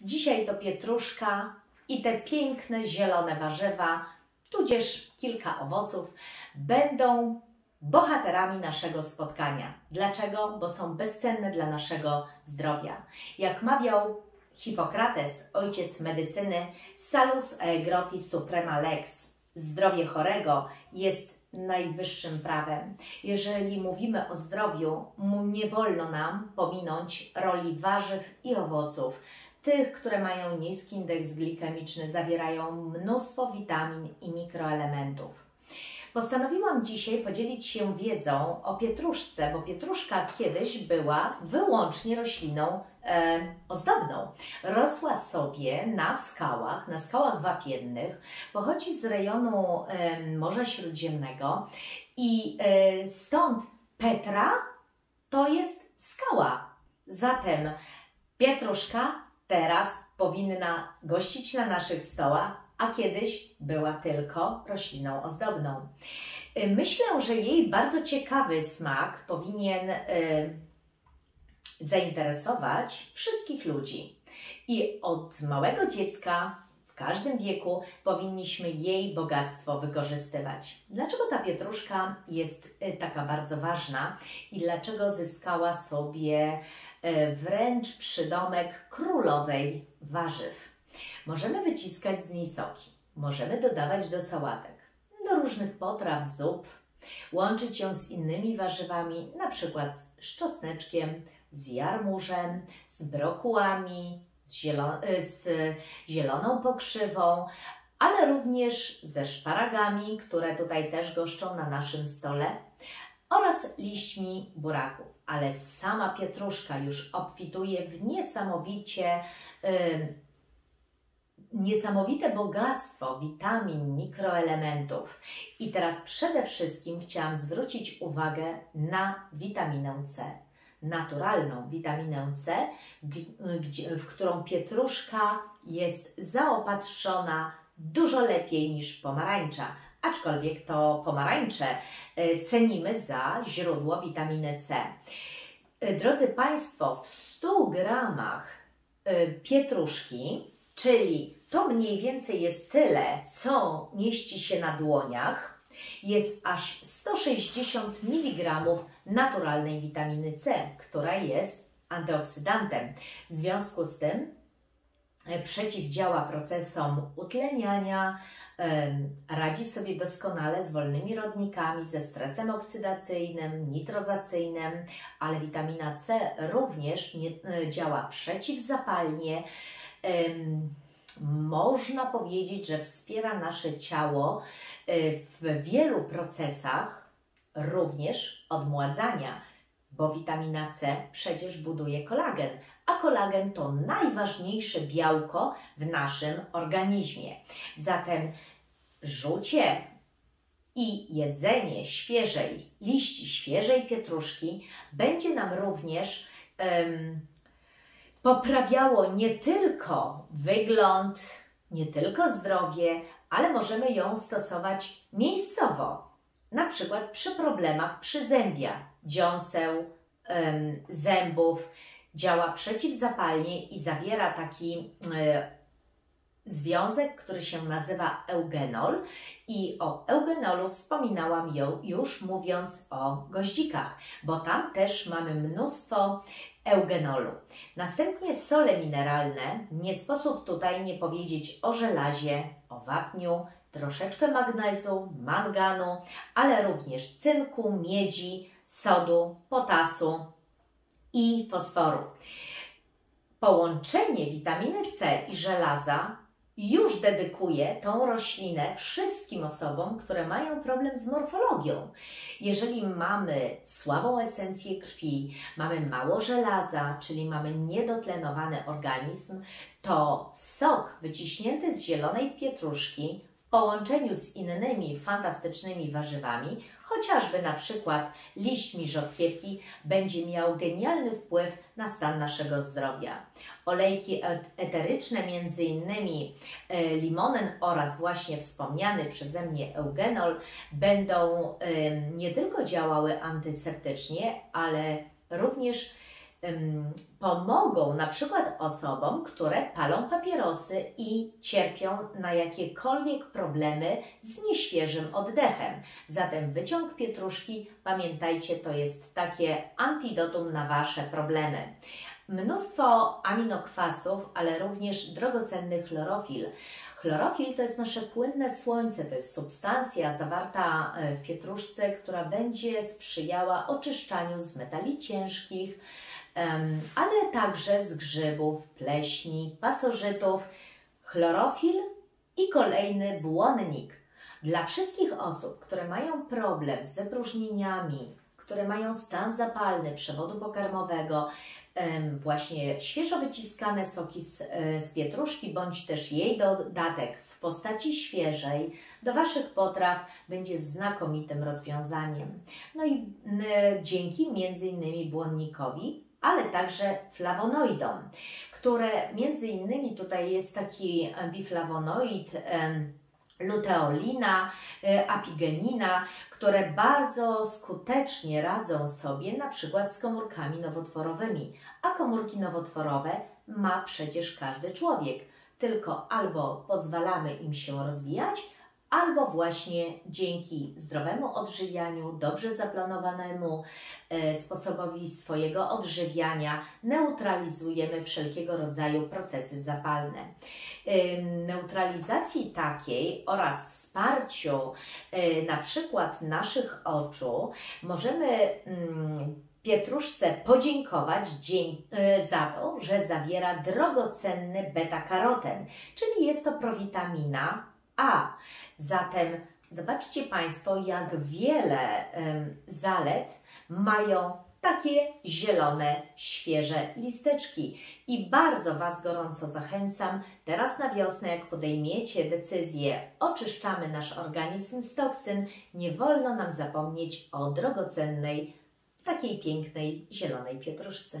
Dzisiaj to pietruszka i te piękne zielone warzywa, tudzież kilka owoców, będą bohaterami naszego spotkania. Dlaczego? Bo są bezcenne dla naszego zdrowia. Jak mawiał Hipokrates, ojciec medycyny, salus aegroti suprema lex. Zdrowie chorego jest najwyższym prawem. Jeżeli mówimy o zdrowiu, nie wolno nam pominąć roli warzyw i owoców, tych, które mają niski indeks glikemiczny, zawierają mnóstwo witamin i mikroelementów. Postanowiłam dzisiaj podzielić się wiedzą o pietruszce, bo pietruszka kiedyś była wyłącznie rośliną e, ozdobną. Rosła sobie na skałach, na skałach wapiennych, pochodzi z rejonu e, Morza Śródziemnego i e, stąd Petra to jest skała. Zatem pietruszka teraz powinna gościć na naszych stołach, a kiedyś była tylko rośliną ozdobną. Y, myślę, że jej bardzo ciekawy smak powinien y, zainteresować wszystkich ludzi. I od małego dziecka każdym wieku powinniśmy jej bogactwo wykorzystywać. Dlaczego ta pietruszka jest e, taka bardzo ważna i dlaczego zyskała sobie e, wręcz przydomek królowej warzyw? Możemy wyciskać z niej soki, możemy dodawać do sałatek, do różnych potraw, zup, łączyć ją z innymi warzywami, na przykład z czosneczkiem, z jarmużem, z brokułami, y, z zieloną pokrzywą, ale również ze szparagami, które tutaj też goszczą na naszym stole oraz liśćmi buraków. Ale sama pietruszka już obfituje w niesamowicie y, niesamowite bogactwo witamin, mikroelementów. I teraz przede wszystkim chciałam zwrócić uwagę na witaminę C naturalną witaminę C, w którą pietruszka jest zaopatrzona dużo lepiej niż pomarańcza. Aczkolwiek to pomarańcze e, cenimy za źródło witaminy C. E, drodzy Państwo, w 100 gramach e, pietruszki, czyli to mniej więcej jest tyle, co mieści się na dłoniach, jest aż 160 mg naturalnej witaminy C, która jest antyoksydantem. W związku z tym e, przeciwdziała procesom utleniania, radzi sobie doskonale z wolnymi rodnikami, ze stresem oksydacyjnym, nitrozacyjnym, ale witamina C również nie, e, działa przeciwzapalnie można powiedzieć, że wspiera nasze ciało y, w wielu procesach, również odmładzania, bo witamina C przecież buduje kolagen, a kolagen to najważniejsze białko w naszym organizmie. Zatem rzucie i jedzenie świeżej liści, świeżej pietruszki będzie nam również poprawiało nie tylko wygląd, nie tylko zdrowie, ale możemy ją stosować miejscowo. Na przykład przy problemach przyzębia, dziąseł, zębów. Działa przeciwzapalnie i zawiera taki y, związek, który się nazywa eugenol i o eugenolu wspominałam już mówiąc o goździkach, bo tam też mamy mnóstwo eugenolu. Następnie sole mineralne. Nie sposób tutaj nie powiedzieć o żelazie, o wapniu, troszeczkę magnezu, manganu, ale również cynku, miedzi, sodu, potasu i fosforu. Połączenie witaminy C i żelaza już dedykuję tą roślinę wszystkim osobom, które mają problem z morfologią. Jeżeli mamy słabą esencję krwi, mamy mało żelaza, czyli mamy niedotlenowany organizm, to sok wyciśnięty z zielonej pietruszki połączeniu z innymi fantastycznymi warzywami chociażby na przykład liśćmi rzodkiewki, będzie miał genialny wpływ na stan naszego zdrowia. Olejki e- eteryczne, między innymi e, limonen oraz właśnie wspomniany przeze mnie eugenol, będą nie tylko działały antyseptycznie, ale również pomogą na przykład osobom, które palą papierosy i cierpią na jakiekolwiek problemy z nieświeżym oddechem. Zatem wyciąg pietruszki, pamiętajcie, to jest takie antidotum na Wasze problemy. Mnóstwo aminokwasów, ale również drogocenny chlorofil. Chlorofil to jest nasze płynne słońce, to jest substancja zawarta e, w pietruszce, która będzie sprzyjała oczyszczaniu z metali ciężkich, ale także z grzybów, pleśni, pasożytów. Chlorofil i kolejny błonnik. Dla wszystkich osób, które mają problem z wypróżnieniami, które mają stan zapalny przewodu pokarmowego, właśnie świeżo wyciskane soki z, e, z pietruszki, bądź też jej dodatek w postaci świeżej do Waszych potraw będzie znakomitym rozwiązaniem. No i dzięki między innymi błonnikowi ale także flawonoidom, które między innymi tutaj jest taki biflawonoid, luteolina, y, apigenina, które bardzo skutecznie radzą sobie na przykład z komórkami nowotworowymi, a komórki nowotworowe ma przecież każdy człowiek. Tylko albo pozwalamy im się rozwijać, albo właśnie dzięki zdrowemu odżywianiu, dobrze zaplanowanemu e, sposobowi swojego odżywiania neutralizujemy wszelkiego rodzaju procesy zapalne. E, neutralizacji takiej oraz wsparciu e, na przykład naszych oczu możemy mm, Pietruszce podziękować za to, że zawiera drogocenny beta-karoten, czyli jest to prowitamina, a. Zatem zobaczcie Państwo, jak wiele um, zalet mają takie zielone, świeże listeczki. I bardzo Was gorąco zachęcam, teraz na wiosnę, jak podejmiecie decyzję, oczyszczamy nasz organizm z toksyn, nie wolno nam zapomnieć o drogocennej, takiej pięknej, zielonej pietruszce.